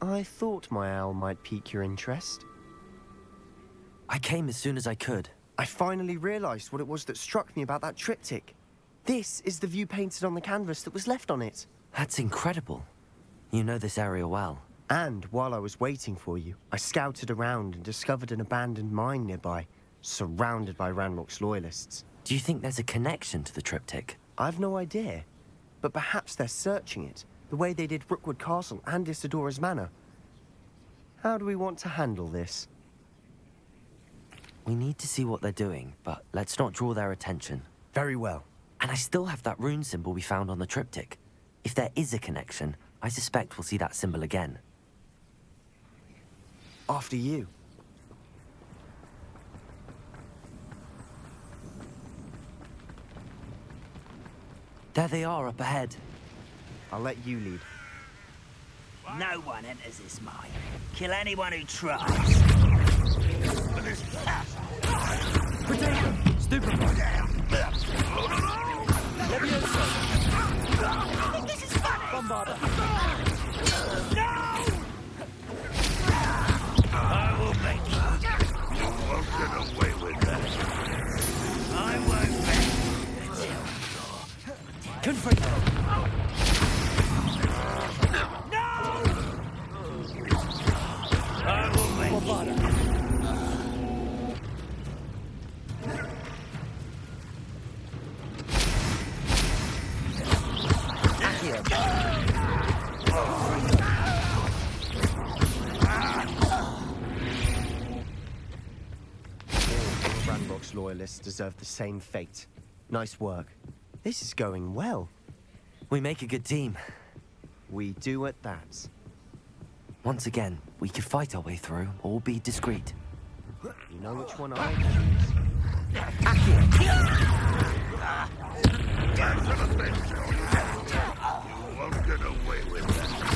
I thought my owl might pique your interest. I came as soon as I could. I finally realized what it was that struck me about that triptych. This is the view painted on the canvas that was left on it. That's incredible. You know this area well. And while I was waiting for you, I scouted around and discovered an abandoned mine nearby, surrounded by Ranrock's loyalists. Do you think there's a connection to the triptych? I've no idea, but perhaps they're searching it, the way they did Rookwood Castle and Isidora's Manor. How do we want to handle this? We need to see what they're doing, but let's not draw their attention. Very well. And I still have that rune symbol we found on the triptych. If there is a connection, I suspect we'll see that symbol again. After you. There they are up ahead. I'll let you lead. No one enters this mine. Kill anyone who tries. Potato! Stupefy! Levioso! This is funny! Bombarda! I will make you. You won't get away with that. I won't bet. Confringo! Loyalists deserve the same fate. Nice work. This is going well. We make a good team. We do at that. Once again, we could fight our way through or be discreet. You know which one I choose. Back to the bench, You won't get away with that.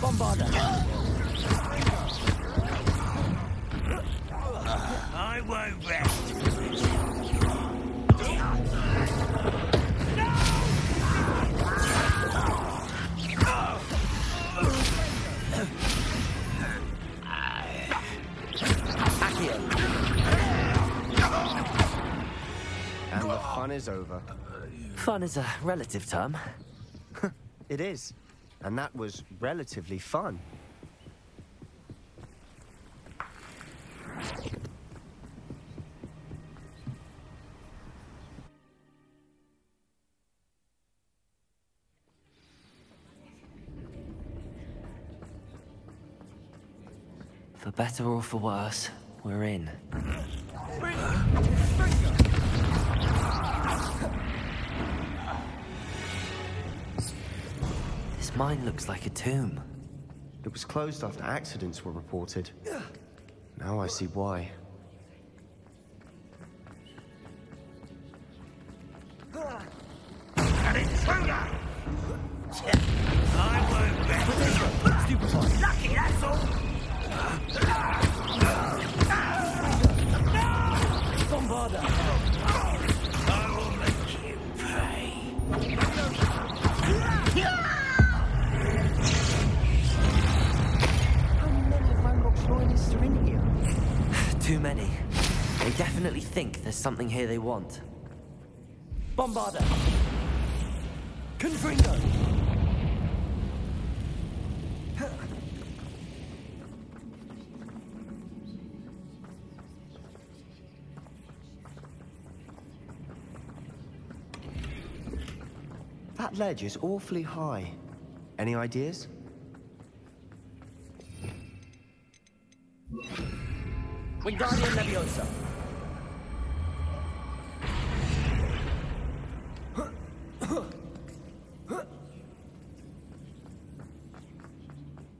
Bombarda! I won't rest. The fun is over. Fun is a relative term. It is. And that was relatively fun. For better or for worse, we're in. Mine looks like a tomb. It was closed after accidents were reported. Now I see why. Ledge is awfully high. Any ideas? Wingardium Leviosa!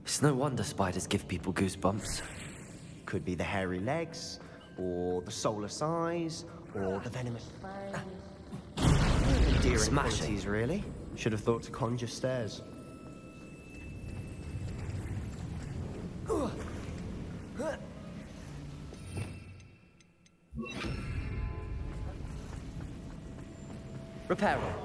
It's no wonder spiders give people goosebumps. Could be the hairy legs, or the soulless eyes, or the venomous fangs. Smashing. really. Should have thought to conjure stairs. Reparo.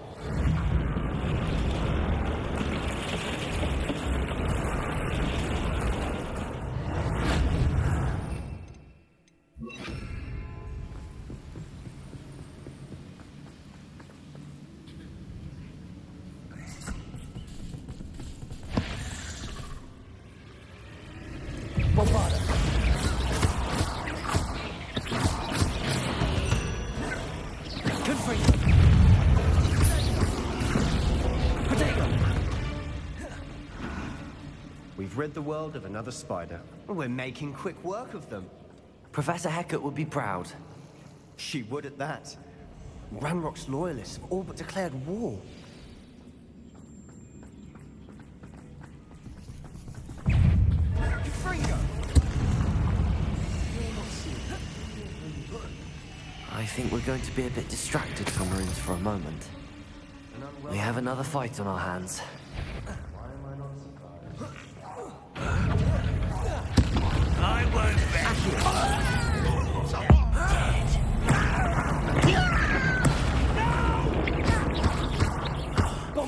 Rid the world of another spider. We're making quick work of them. Professor Hecat would be proud. She would at that. Ranrock's loyalists have all but declared war. I think we're going to be a bit distracted from runes for a moment. We have another fight on our hands.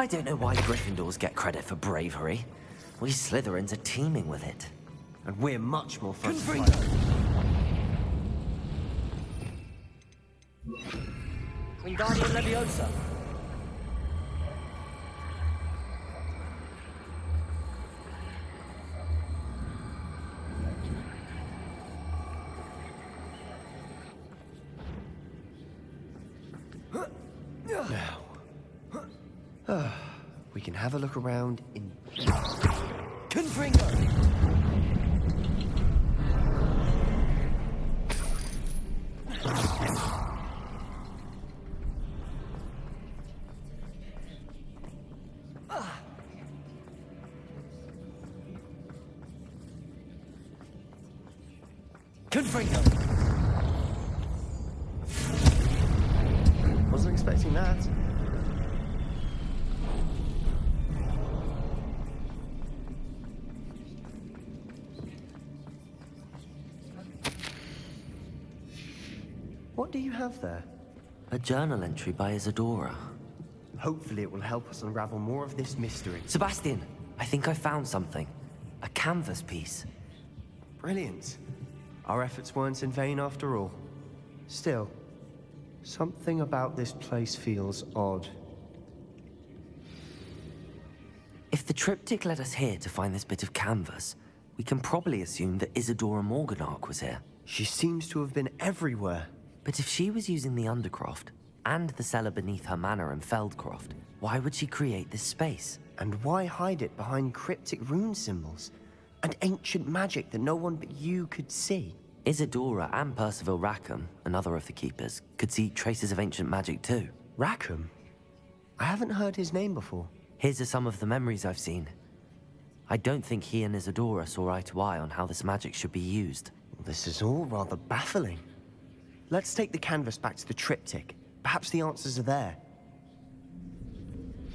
I don't know why Gryffindors get credit for bravery. We Slytherins are teeming with it. And we're much more fun. Wingardium Leviosa. Have a look around in... Confringo! Have there? A journal entry by Isidora. Hopefully it will help us unravel more of this mystery. Sebastian, I think I found something. A canvas piece. Brilliant. Our efforts weren't in vain after all. Still, something about this place feels odd. If the triptych led us here to find this bit of canvas, we can probably assume that Isidora Morganach was here. She seems to have been everywhere. But if she was using the Undercroft and the cellar beneath her manor in Feldcroft, why would she create this space? And why hide it behind cryptic rune symbols? And ancient magic that no one but you could see? Isidora and Percival Rackham, another of the keepers, could see traces of ancient magic too. Rackham? I haven't heard his name before. His are some of the memories I've seen. I don't think he and Isidora saw eye to eye on how this magic should be used. This is all rather baffling. Let's take the canvas back to the triptych. Perhaps the answers are there.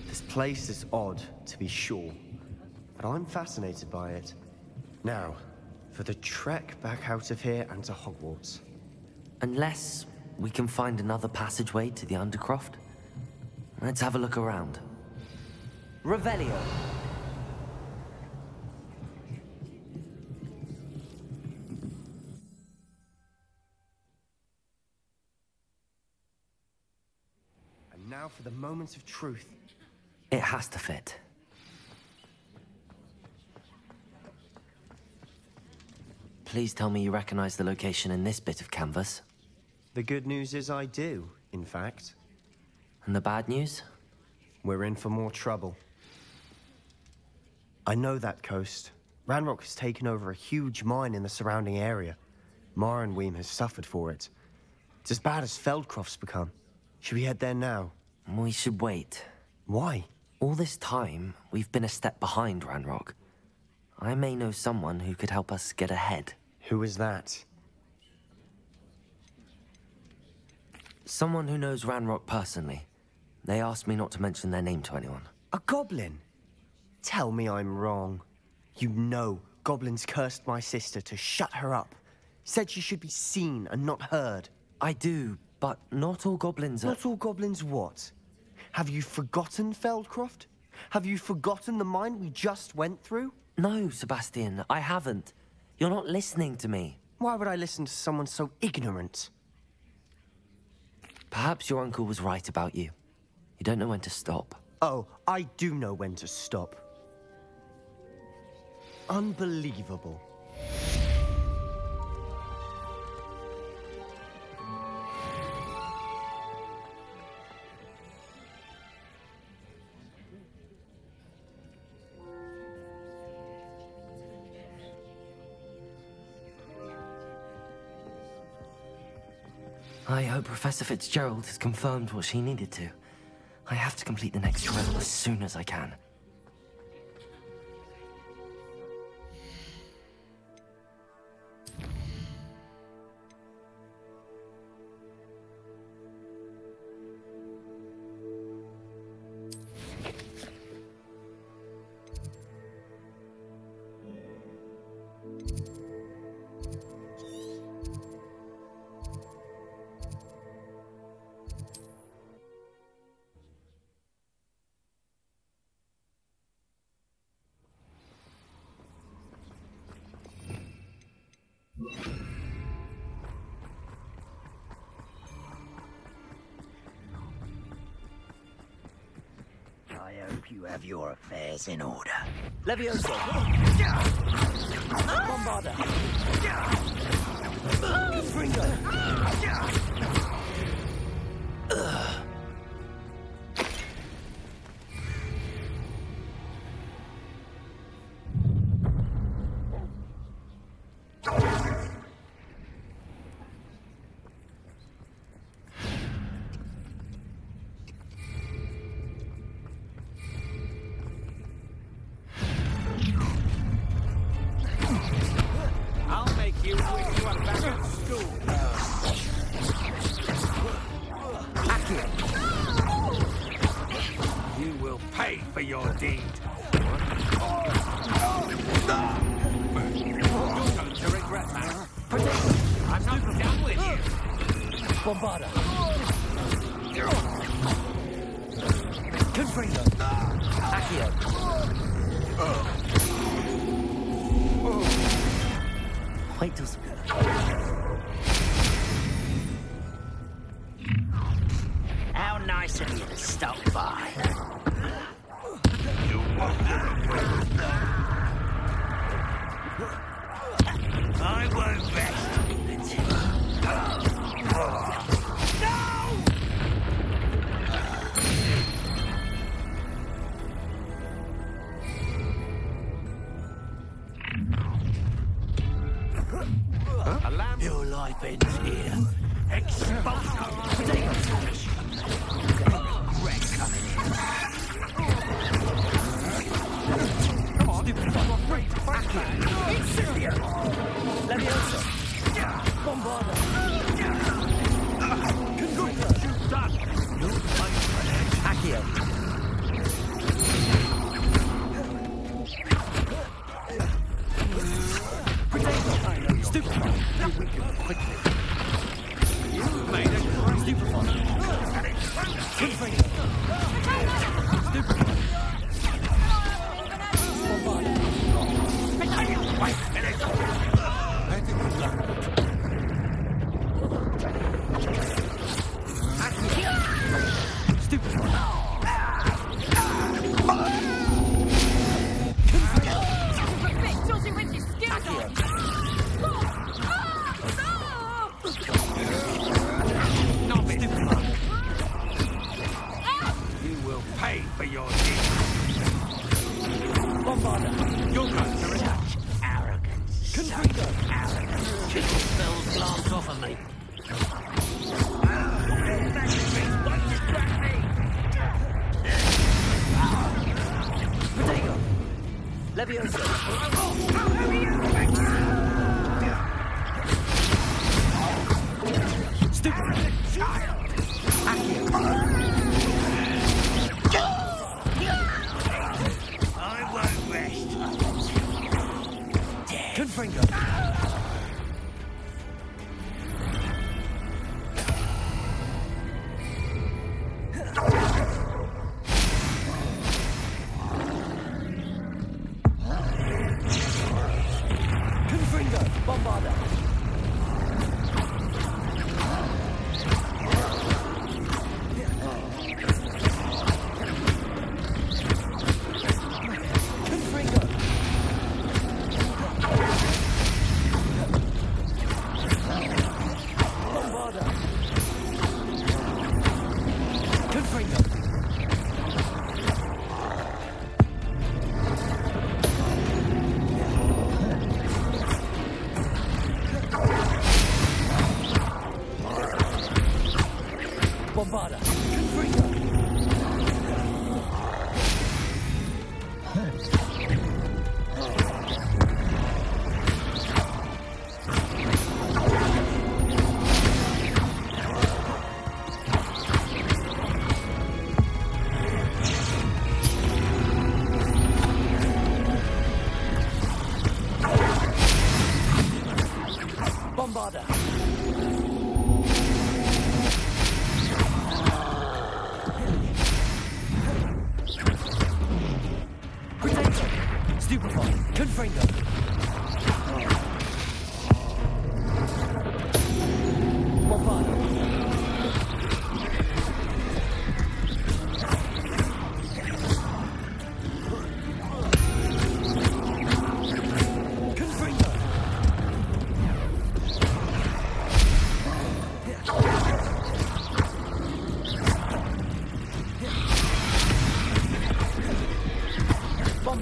This place is odd, to be sure, but I'm fascinated by it. Now, for the trek back out of here and to Hogwarts. Unless we can find another passageway to the Undercroft. Let's have a look around. Revelio. For the moments of truth. It has to fit. Please tell me you recognize the location in this bit of canvas. The good news is I do, in fact. And the bad news? We're in for more trouble. I know that coast. Ranrock has taken over a huge mine in the surrounding area. Marunweem has suffered for it. It's as bad as Feldcroft's become. Should we head there now? We should wait. Why? All this time, we've been a step behind Ranrock. I may know someone who could help us get ahead. Who is that? Someone who knows Ranrock personally. They asked me not to mention their name to anyone. A goblin? Tell me I'm wrong. You know goblins cursed my sister to shut her up. Said she should be seen and not heard. I do, but not all goblins are... Not all goblins what? Have you forgotten Feldcroft? Have you forgotten the mine we just went through? No, Sebastian, I haven't. You're not listening to me. Why would I listen to someone so ignorant? Perhaps your uncle was right about you. You don't know when to stop. Oh, I do know when to stop. Unbelievable. I hope Professor Fitzgerald has confirmed what she needed to. I have to complete the next drill as soon as I can. Affairs in order. Levioso! Ah. Bombarda! Ah. Ah. I'll Confringo! Accio! Wait till...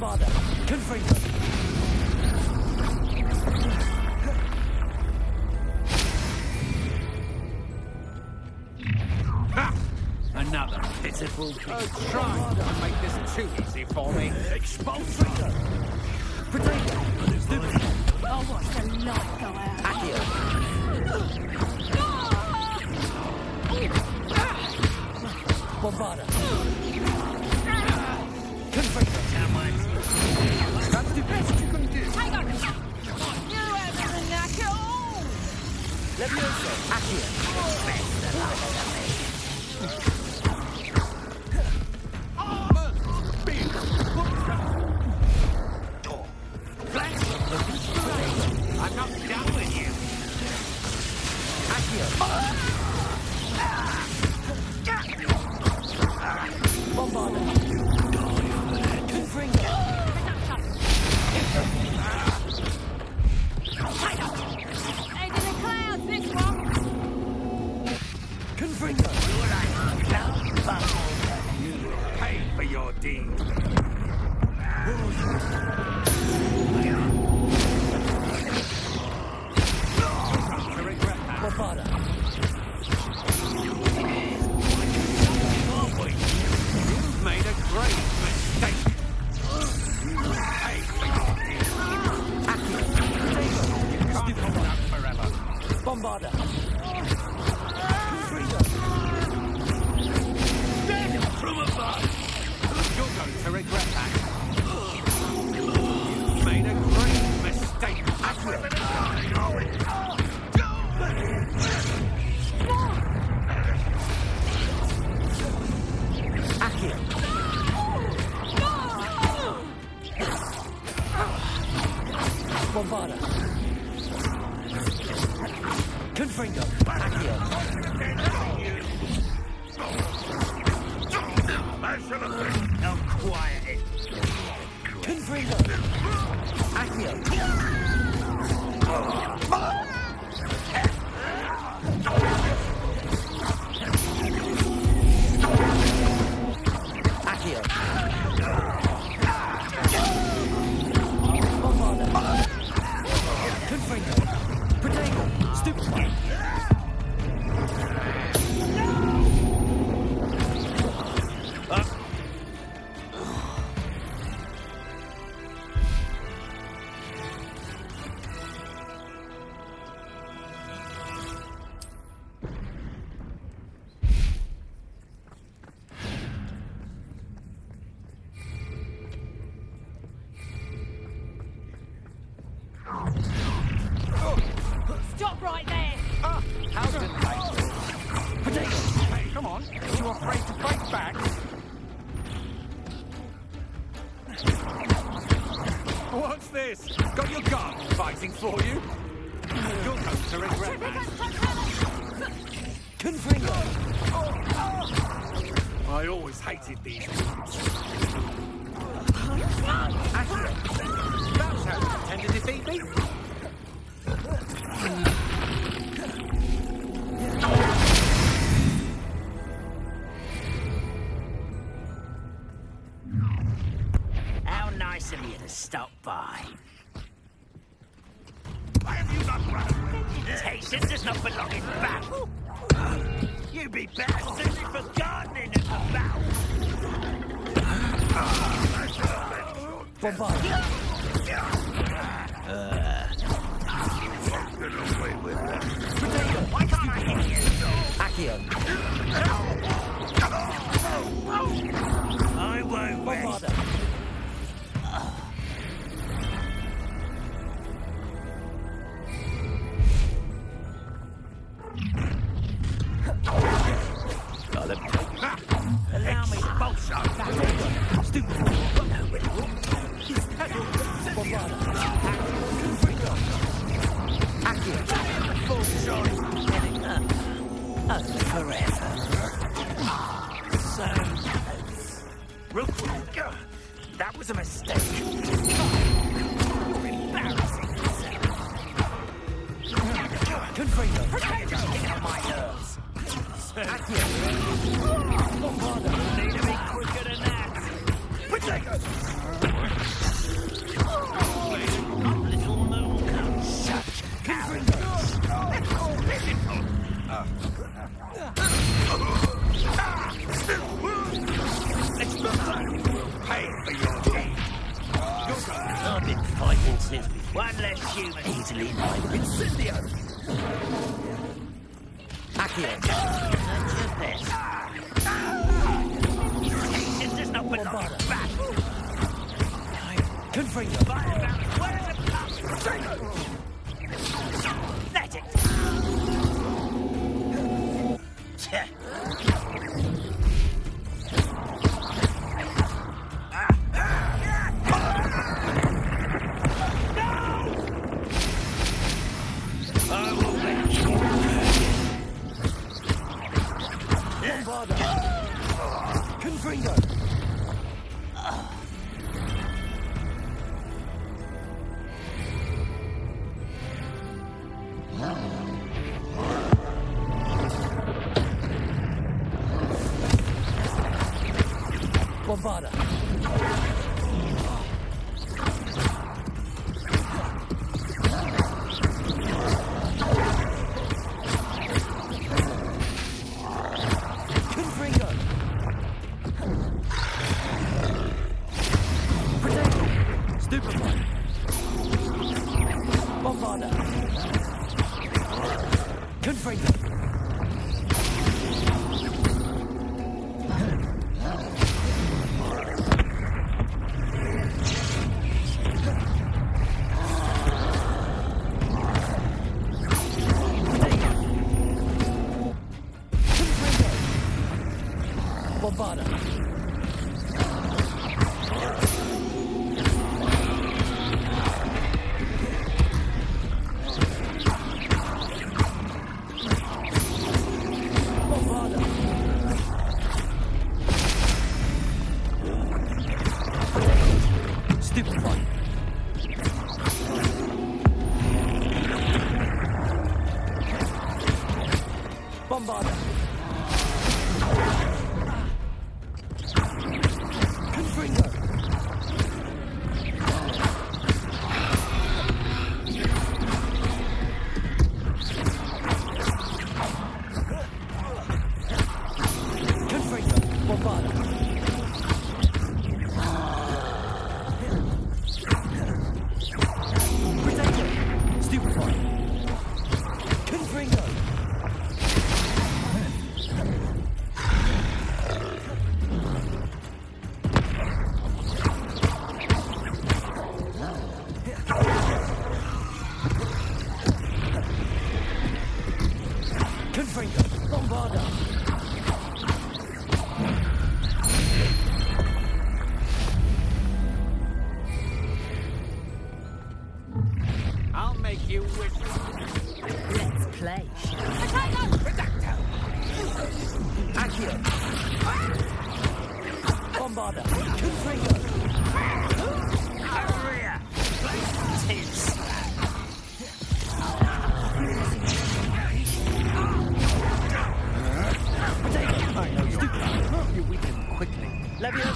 Armada. Confront. Another pitiful creature. Oh, try to make this too easy for me. Expulso! Bombarda. Confringo. Accio. Now quiet it. Confringo. Accio. Why Bombarda! play. Redacto! Accio! Bombarda! Confringo! Arria! Tis! I know you. You weaken quickly. Leviosa!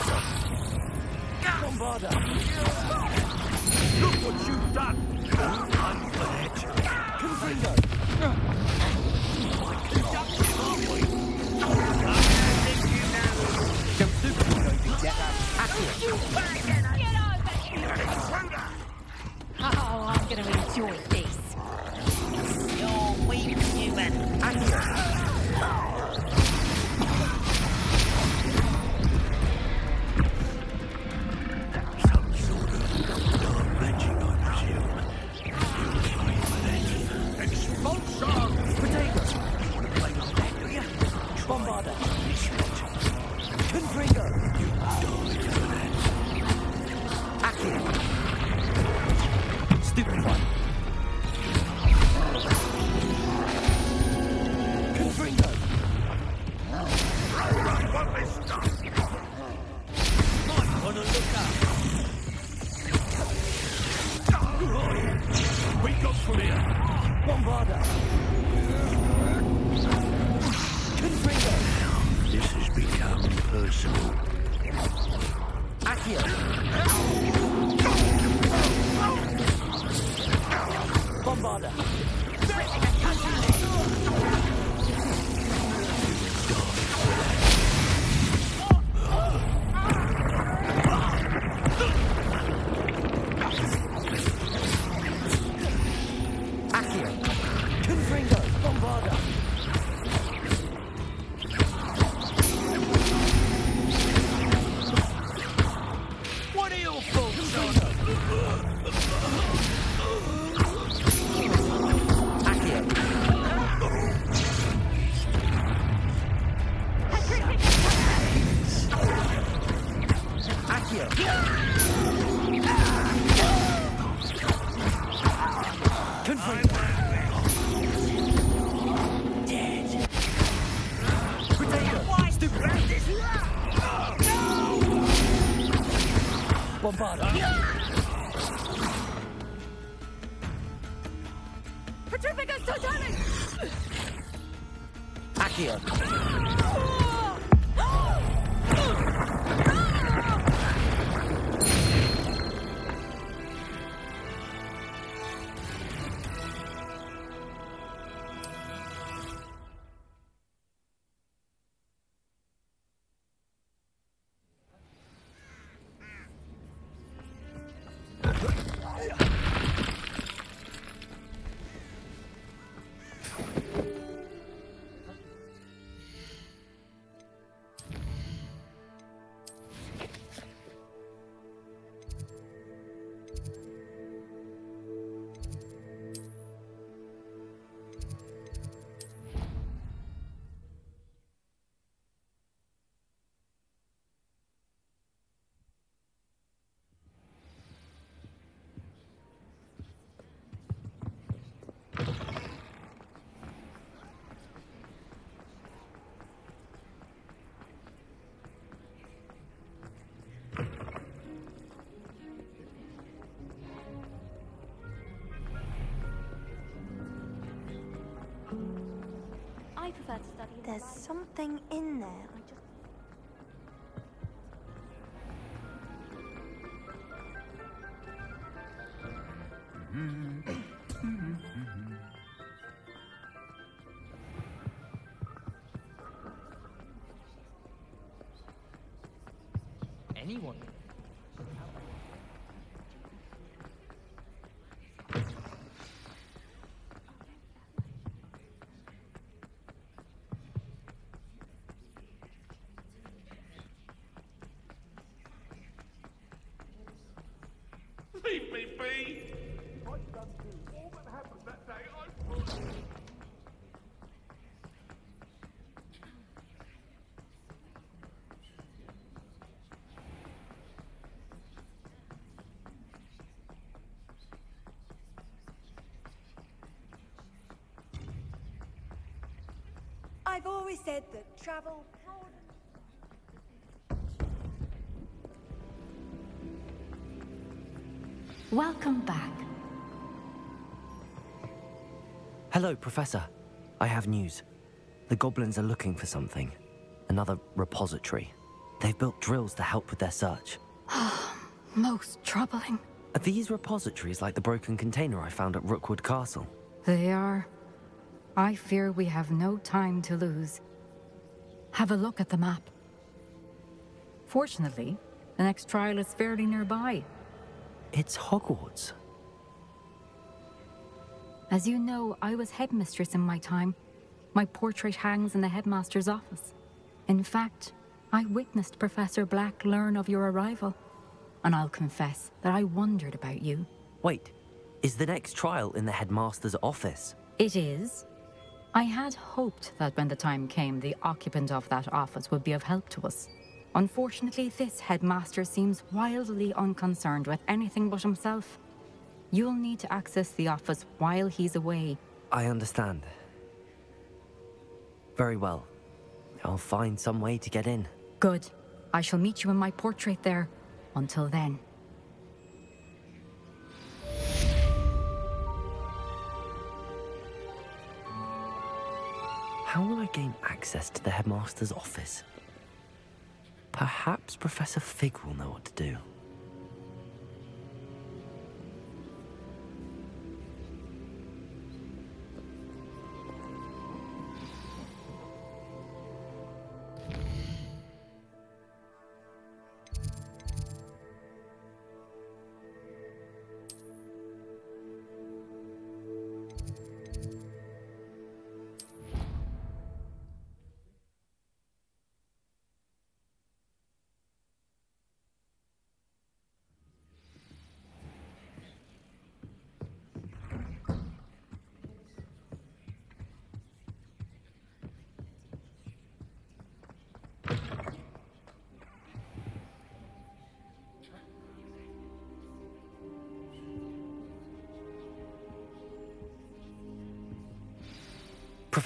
There's something in there. Anyone? Leave me be! I've. I've always said that travel Welcome back. Hello, Professor. I have news. The goblins are looking for something. Another repository. They've built drills to help with their search. Most troubling. Are these repositories like the broken container I found at Rookwood Castle? They are. I fear we have no time to lose. Have a look at the map. Fortunately, the next trial is fairly nearby. It's Hogwarts. As you know, I was headmistress in my time. My portrait hangs in the headmaster's office. In fact, I witnessed Professor Black learn of your arrival. And I'll confess that I wondered about you. Wait, is the next trial in the headmaster's office? It is. I had hoped that when the time came, the occupant of that office would be of help to us. Unfortunately, this headmaster seems wildly unconcerned with anything but himself. You'll need to access the office while he's away. I understand. Very well. I'll find some way to get in. Good. I shall meet you in my portrait there. Until then. How will I gain access to the headmaster's office? Perhaps Professor Fig will know what to do.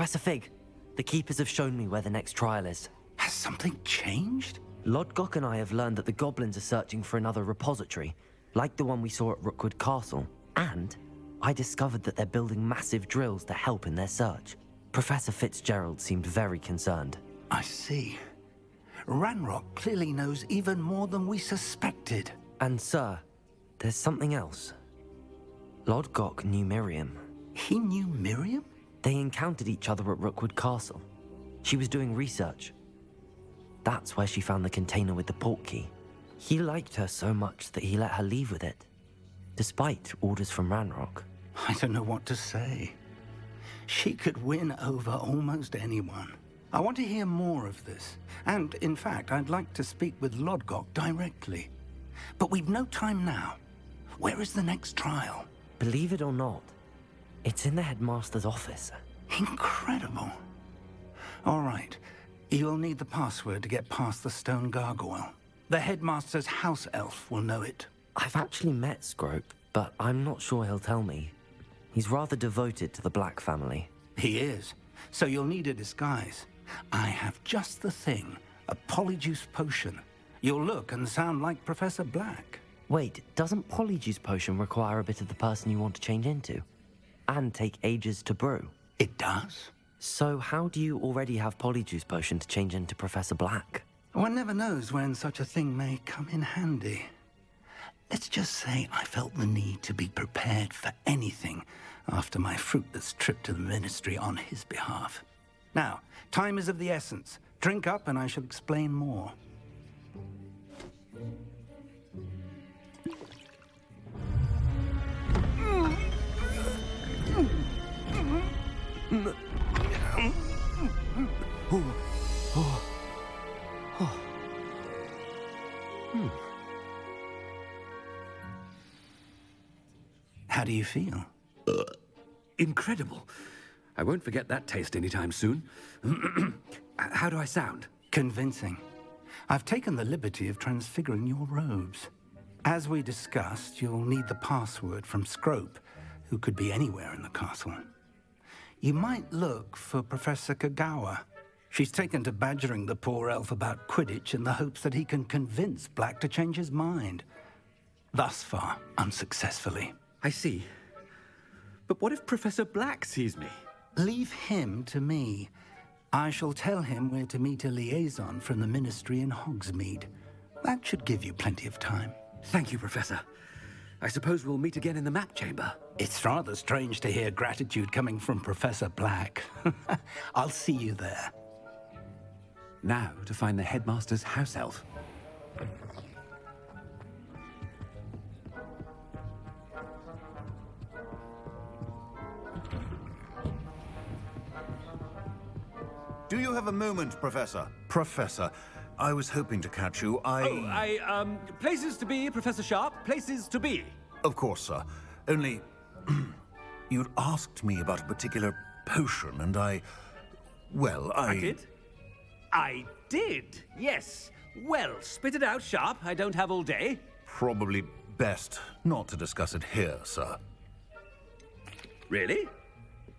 Professor Fig, the Keepers have shown me where the next trial is. Has something changed? Lodgok and I have learned that the goblins are searching for another repository, like the one we saw at Rookwood Castle. And I discovered that they're building massive drills to help in their search. Professor Fitzgerald seemed very concerned. I see. Ranrock clearly knows even more than we suspected. And, sir, there's something else. Lodgok knew Miriam. He knew Miriam? They encountered each other at Rookwood Castle. She was doing research. That's where she found the container with the port key. He liked her so much that he let her leave with it, despite orders from Ranrock. I don't know what to say. She could win over almost anyone. I want to hear more of this. And, in fact, I'd like to speak with Lodgok directly. But we've no time now. Where is the next trial? Believe it or not, it's in the headmaster's office. Incredible. All right. You'll need the password to get past the stone gargoyle. The headmaster's house elf will know it. I've actually met Scrope, but I'm not sure he'll tell me. He's rather devoted to the Black family. He is. So you'll need a disguise. I have just the thing. A polyjuice potion. You'll look and sound like Professor Black. Wait, doesn't Polyjuice Potion require a bit of the person you want to change into? And take ages to brew? It does. So how do you already have Polyjuice Potion to change into Professor Black? One never knows when such a thing may come in handy. Let's just say I felt the need to be prepared for anything after my fruitless trip to the ministry on his behalf. Now, time is of the essence. Drink up and I shall explain more. How do you feel? Uh, incredible. I won't forget that taste anytime soon. Uh, how do I sound? Convincing. I've taken the liberty of transfiguring your robes. As we discussed, you'll need the password from Scrope, who could be anywhere in the castle. You might look for Professor Kogawa. She's taken to badgering the poor elf about Quidditch in the hopes that he can convince Black to change his mind. Thus far, unsuccessfully. I see. But what if Professor Black sees me? Leave him to me. I shall tell him where to meet a liaison from the Ministry in Hogsmeade. That should give you plenty of time. Thank you, Professor. I suppose we'll meet again in the map chamber. It's rather strange to hear gratitude coming from Professor Black. I'll see you there. Now to find the headmaster's house elf. Do you have a moment, Professor? Professor, I was hoping to catch you. I. Oh, I, um, places to be, Professor Sharp. Places to be. Of course, sir. Only. you'd asked me about a particular potion, and I. Well, I. I did? I did, yes. Well, spit it out, Sharp. I don't have all day. Probably best not to discuss it here, sir. Really?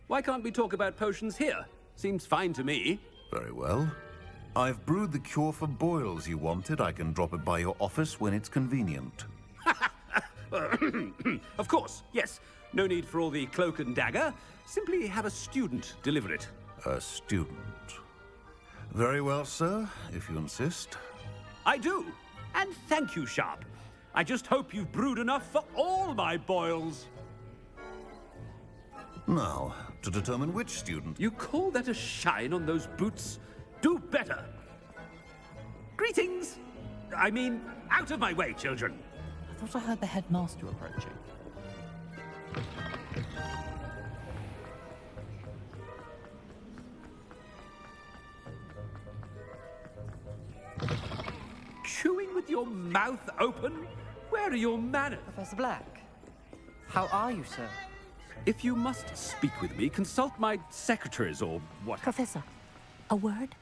Why can't we talk about potions here? Seems fine to me. Very well. I've brewed the cure for boils you wanted. I can drop it by your office when it's convenient. of course, yes. No need for all the cloak and dagger. Simply have a student deliver it. A student. Very well, sir, if you insist. I do. And thank you, Sharp. I just hope you've brewed enough for all my boils. Now, to determine which student... You call that a shine on those boots? Do better. Greetings! I mean, out of my way, children. I thought I heard the headmaster approaching. Chewing with your mouth open? Where are your manners? Professor Black, how are you, sir? If you must speak with me, consult my secretaries or what. Professor, a word?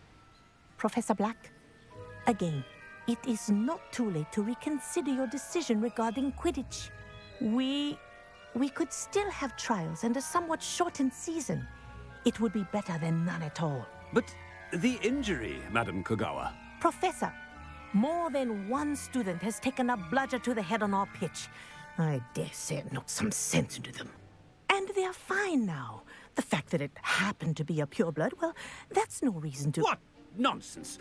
Professor Black? Again, it is not too late to reconsider your decision regarding Quidditch. We. we could still have trials and a somewhat shortened season. It would be better than none at all. But the injury, Madam Kogawa. Professor, more than one student has taken a bludger to the head on our pitch. I dare say it knocked some sense into them. And they're fine now. The fact that it happened to be a pureblood, well, that's no reason to. What nonsense!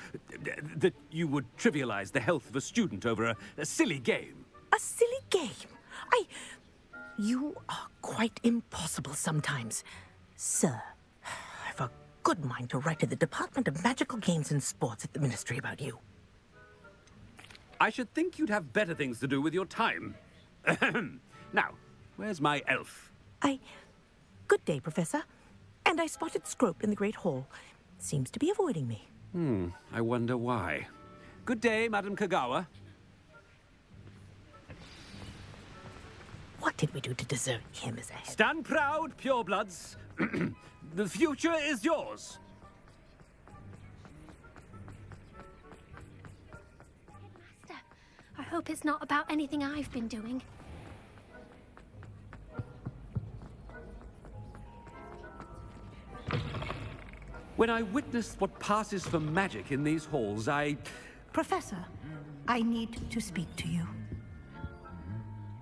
That you would trivialize the health of a student over a, a silly game. A silly game? I. You are quite impossible sometimes. Sir, I've a good mind to write to the Department of Magical Games and Sports at the Ministry about you. I should think you'd have better things to do with your time. now, where's my elf? I. Good day, Professor. And I spotted Scrope in the Great Hall. Seems to be avoiding me. Hmm, I wonder why. Good day, Madam Kogawa. What did we do to deserve him as a head? Stand proud, purebloods. the future is yours. Master, I hope it's not about anything I've been doing. When I witness what passes for magic in these halls, I... Professor, I need to speak to you.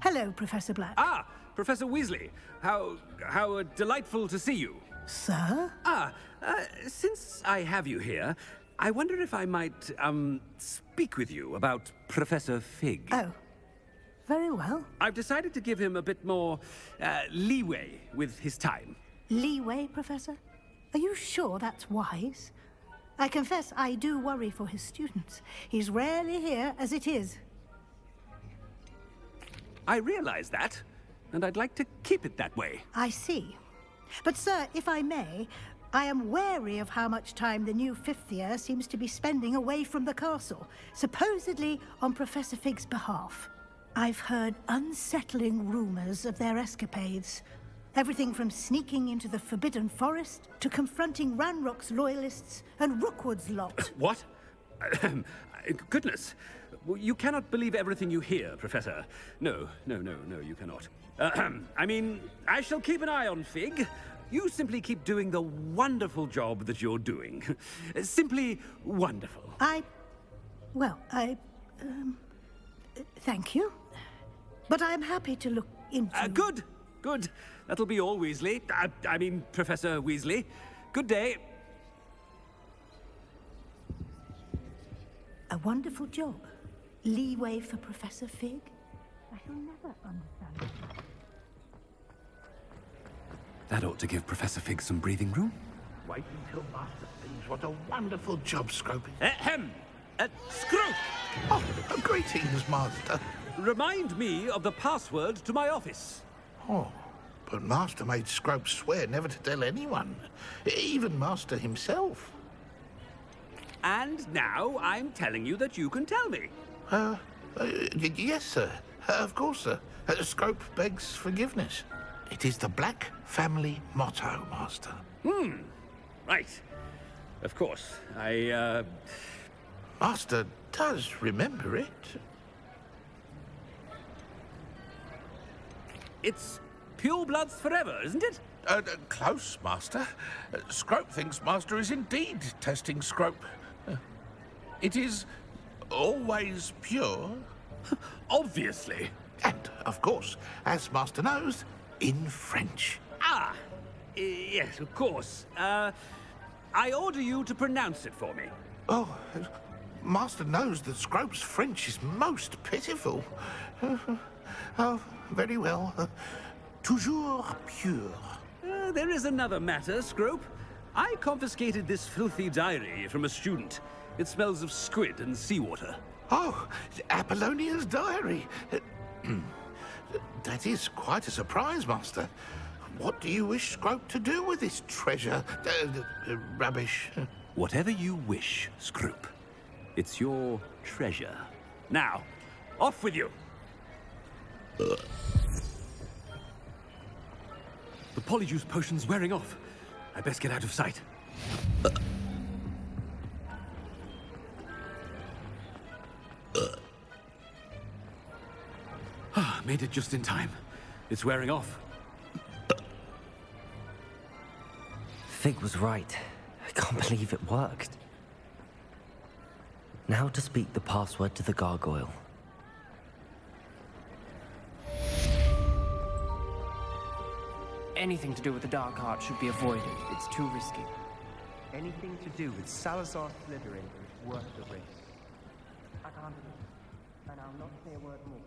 Hello, Professor Black. Ah, Professor Weasley. How... how uh, delightful to see you. Sir? Ah, uh, since I have you here, I wonder if I might, um, speak with you about Professor Fig. Oh, very well. I've decided to give him a bit more, uh, leeway with his time. Leeway, Professor? Are you sure that's wise? I confess I do worry for his students. He's rarely here as it is. I realize that, and I'd like to keep it that way. I see. But, sir, if I may, I am wary of how much time the new fifth year seems to be spending away from the castle, supposedly on Professor Fig's behalf. I've heard unsettling rumors of their escapades. Everything from sneaking into the Forbidden Forest to confronting Ranrock's loyalists and Rookwood's lot. What? Goodness. You cannot believe everything you hear, Professor. No, no, no, no, you cannot. I mean, I shall keep an eye on Fig. You simply keep doing the wonderful job that you're doing. simply wonderful. I. Well, I. Um, thank you. But I'm happy to look into... Uh, good, good. That'll be all, Weasley. I, I mean, Professor Weasley. Good day. A wonderful job. Leeway for Professor Fig? I shall never understand. That ought to give Professor Fig some breathing room. Wait until Master sees what a wonderful job Scrope is. Ahem! Uh, Scrope! Oh, greetings, Master. Remind me of the password to my office. Oh, but Master made Scrope swear never to tell anyone, even Master himself. And now I'm telling you that you can tell me. Uh, uh yes, sir. Uh, of course, sir. Uh, Scrope begs forgiveness. It is the Black family motto, Master. Hmm. Right. Of course. I, uh... Master does remember it. It's pure bloods forever, isn't it? Uh, uh, close, Master. Uh, Scrope thinks Master is indeed testing Scrope. Uh, it is always pure. Obviously. And, of course, as Master knows, in French. Ah, yes, of course. Uh, I order you to pronounce it for me. Oh, Master knows that Scrope's French is most pitiful. oh, very well. Toujours pur. Uh, there is another matter, Scrope. I confiscated this filthy diary from a student. It smells of squid and seawater. Oh, Apollonia's diary. that is quite a surprise, Master. What do you wish Scrope to do with this treasure? Uh, uh, rubbish. Whatever you wish, Scrope. It's your treasure. Now, off with you. The polyjuice potion's wearing off. I best get out of sight. Ah, made it just in time. It's wearing off. Fig was right. I can't believe it worked. Now to speak the password to the gargoyle. Anything to do with the Dark Art should be avoided. It's too risky. Anything to do with Salazar Slytherin is worth the risk. I can't do it, and I'll not say a word more.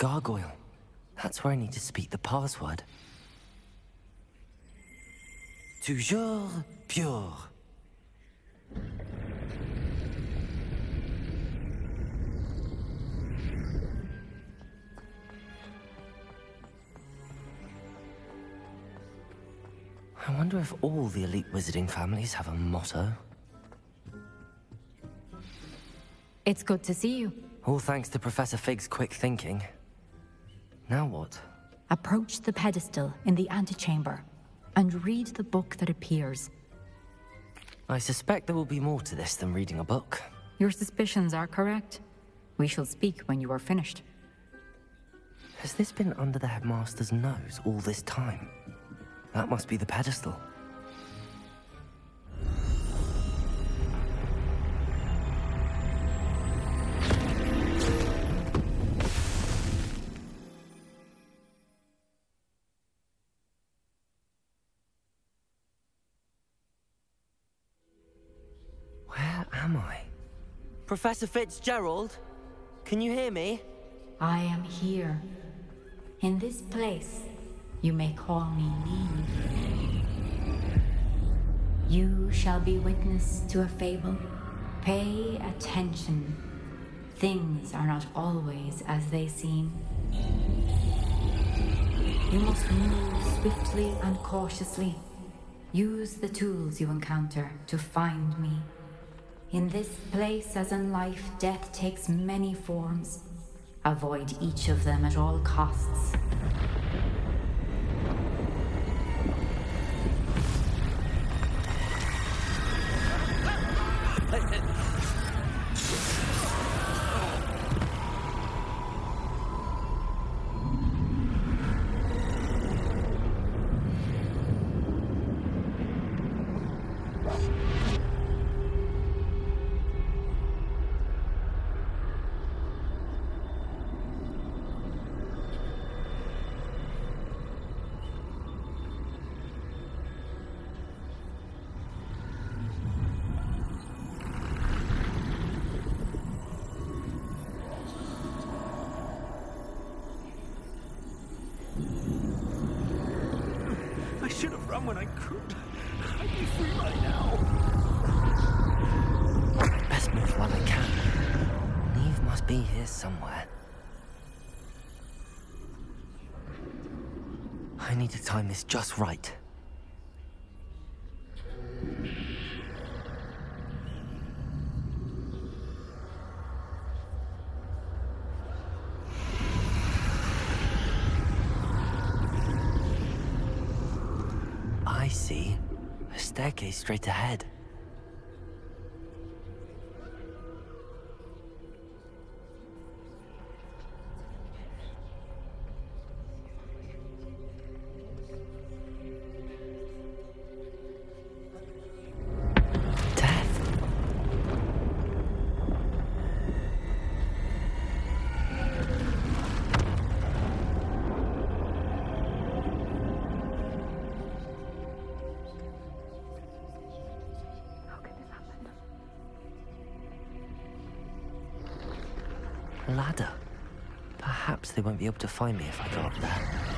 gargoyle. That's where I need to speak the password. Toujours pur. I wonder if all the elite wizarding families have a motto. It's good to see you. All thanks to Professor Fig's quick thinking. Now what? Approach the pedestal in the antechamber and read the book that appears. I suspect there will be more to this than reading a book. Your suspicions are correct. We shall speak when you are finished. Has this been under the headmaster's nose all this time? That must be the pedestal. Professor Fitzgerald? Can you hear me? I am here. In this place, you may call me Niamh. You shall be witness to a fable. Pay attention. Things are not always as they seem. You must move swiftly and cautiously. Use the tools you encounter to find me. In this place, as in life, death takes many forms. Avoid each of them at all costs. Just right. I see. A staircase straight ahead. Ladder. Perhaps they won't be able to find me if I go up there.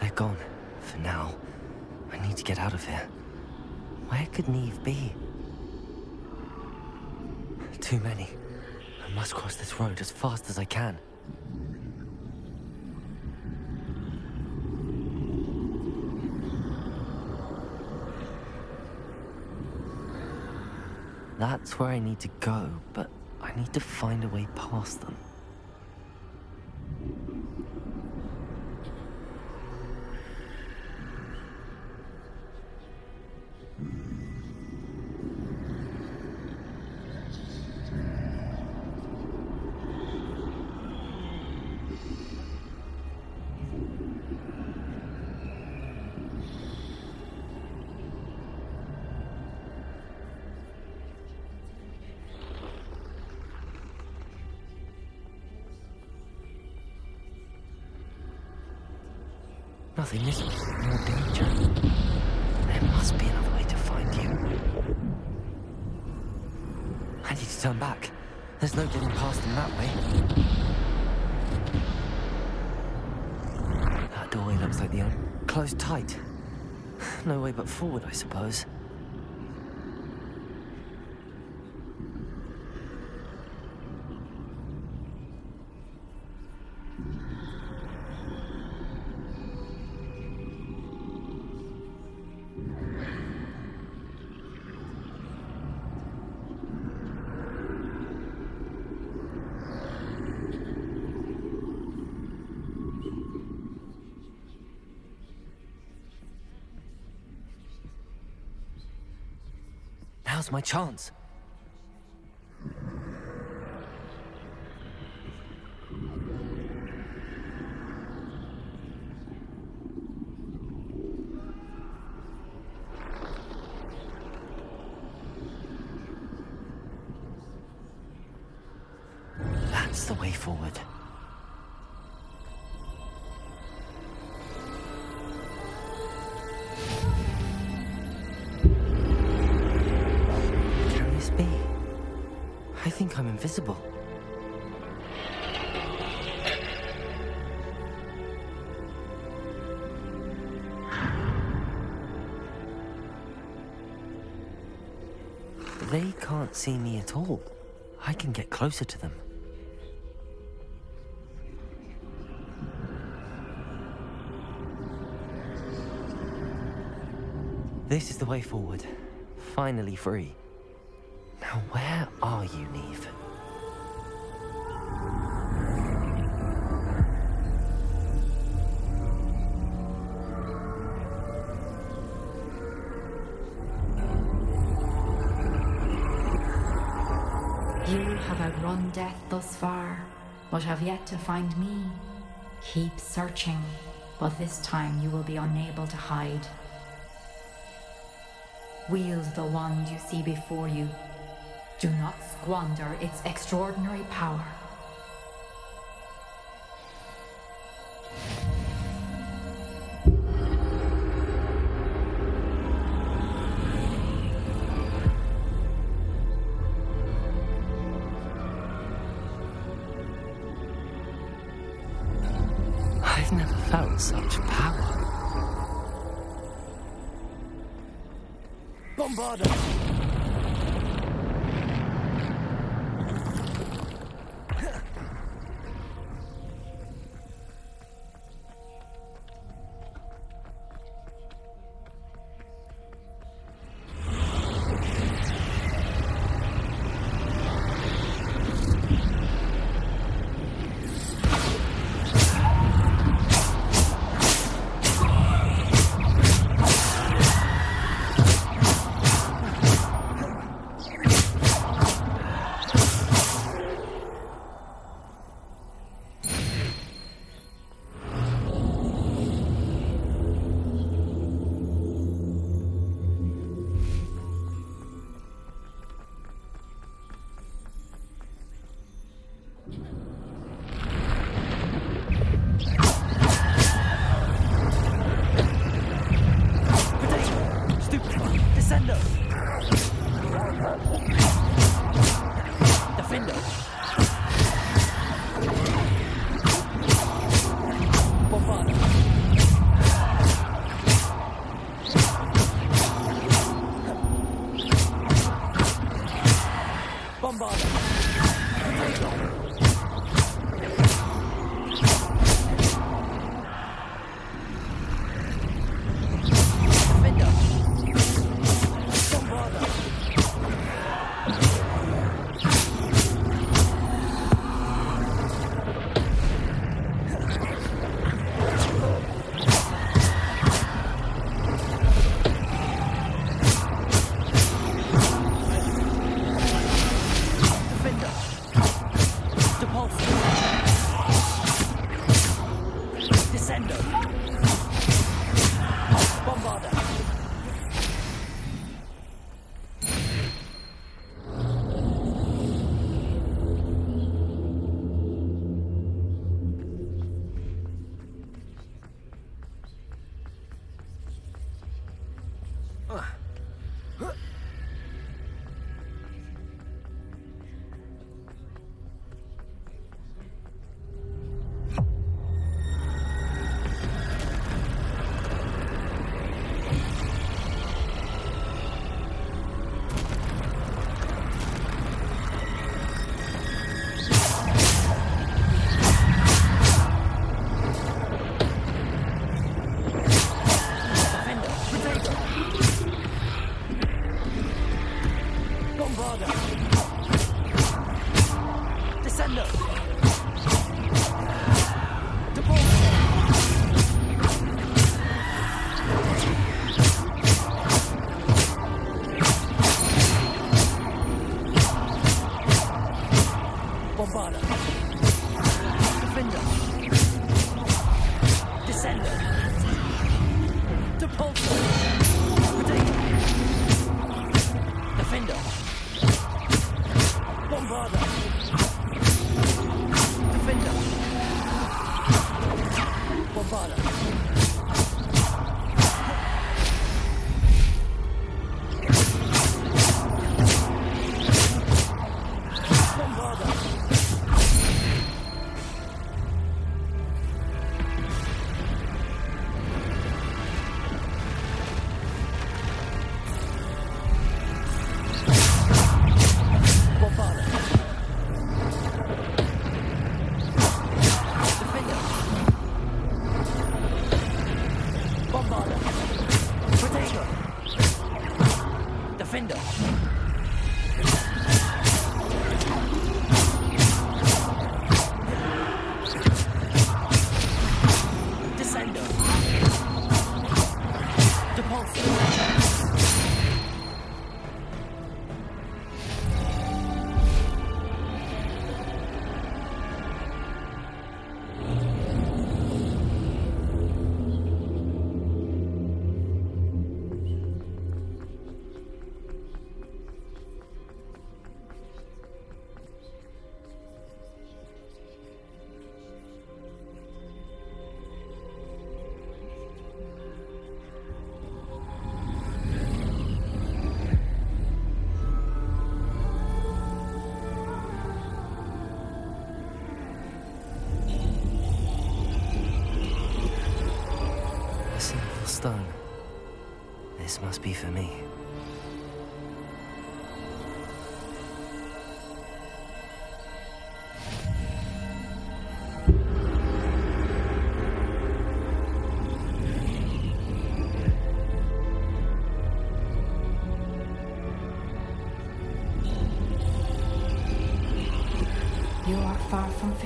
They're gone. For now. I need to get out of here. Where could Niamh be? Too many. I must cross this road as fast as I can. That's where I need to go, but I need to find a way past them. Way but forward, I suppose. My chance. See me at all. I can get closer to them. This is the way forward. Finally free. Now, where are you, Niamh? Thus far, but have yet to find me. Keep searching, but this time you will be unable to hide. Wield the wand you see before you. Do not squander its extraordinary power. Bombarda!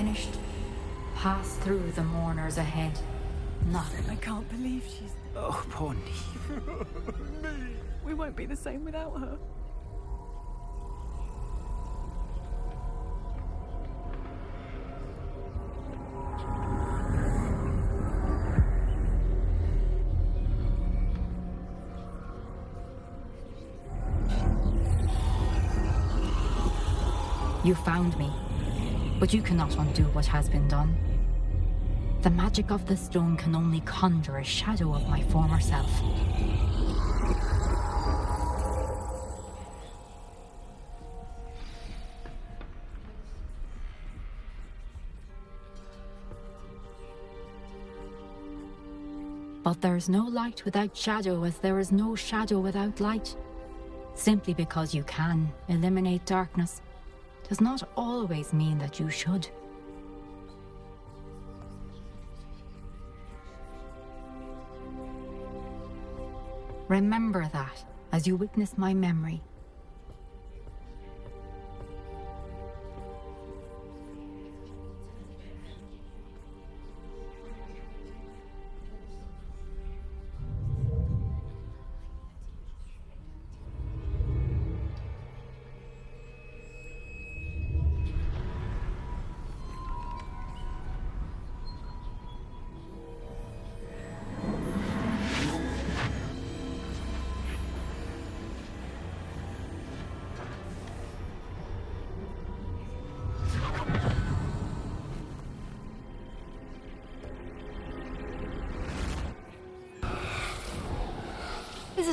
Finished. Pass through the mourners ahead. Nothing. I can't believe she's. Oh, poor Niamh. We won't be the same without her. You found me, but you cannot undo what has been done. The magic of the stone can only conjure a shadow of my former self. But there is no light without shadow, as there is no shadow without light. Simply because you can eliminate darkness does not always mean that you should. Remember that as you witness my memory.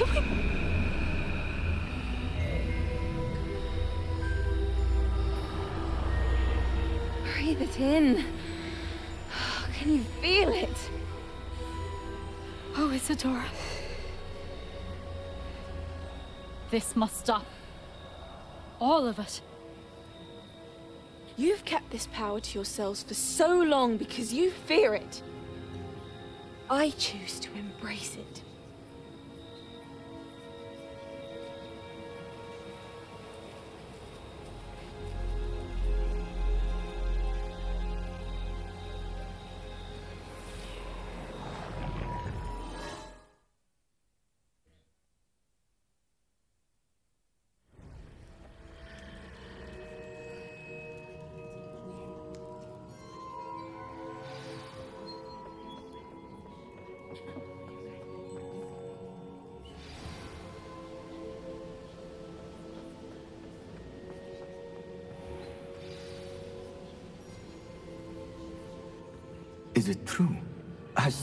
Breathe it in. Can you feel it? Oh, Isidora. This must stop. All of it. You've kept this power to yourselves for so long because you fear it. I choose to embrace it.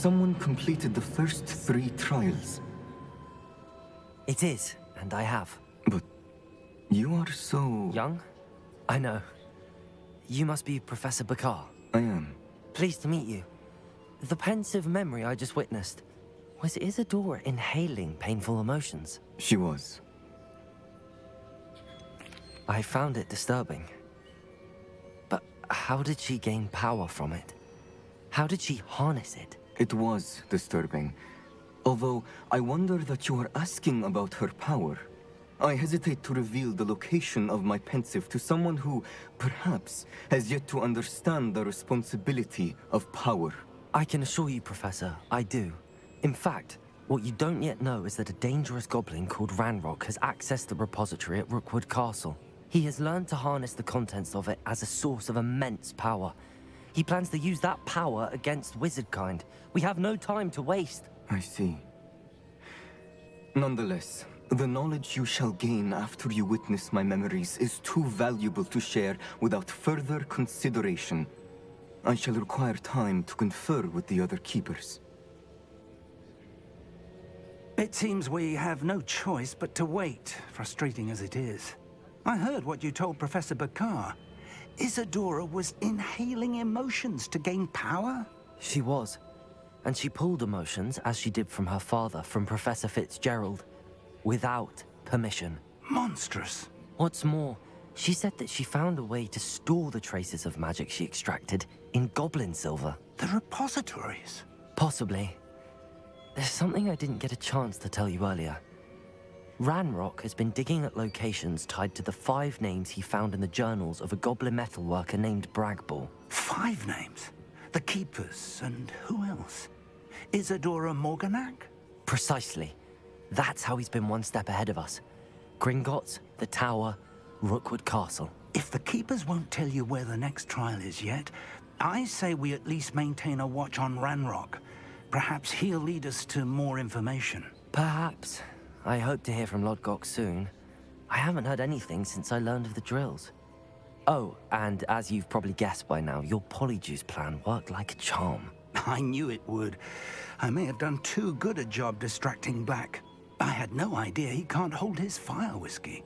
Someone completed the first three trials? It is, and I have. But you are so... Young? I know. You must be Professor Bakar. I am. Pleased to meet you. The Pensieve memory I just witnessed. Was Isidora inhaling painful emotions? She was. I found it disturbing. But how did she gain power from it? How did she harness it? It was disturbing. Although, I wonder that you are asking about her power. I hesitate to reveal the location of my Pensieve to someone who, perhaps, has yet to understand the responsibility of power. I can assure you, Professor, I do. In fact, what you don't yet know is that a dangerous goblin called Ranrock has accessed the repository at Rookwood Castle. He has learned to harness the contents of it as a source of immense power. He plans to use that power against Wizardkind. We have no time to waste. I see. Nonetheless, the knowledge you shall gain after you witness my memories is too valuable to share without further consideration. I shall require time to confer with the other keepers. It seems we have no choice but to wait, frustrating as it is. I heard what you told Professor Bakar. Isidora was inhaling emotions to gain power? She was. And she pulled emotions, as she did from her father, from Professor Fitzgerald, without permission. Monstrous. What's more, she said that she found a way to store the traces of magic she extracted in goblin silver. The repositories? Possibly. There's something I didn't get a chance to tell you earlier. Ranrock has been digging at locations tied to the five names he found in the journals of a goblin metalworker named Bragball. Five names? The Keepers, and who else? Isidora Morganach? Precisely. That's how he's been one step ahead of us. Gringotts, the Tower, Rookwood Castle. If the Keepers won't tell you where the next trial is yet, I say we at least maintain a watch on Ranrock. Perhaps he'll lead us to more information. Perhaps. I hope to hear from Lodgok soon. I haven't heard anything since I learned of the drills. Oh, and as you've probably guessed by now, your Polyjuice plan worked like a charm. I knew it would. I may have done too good a job distracting Black. I had no idea he can't hold his fire whiskey.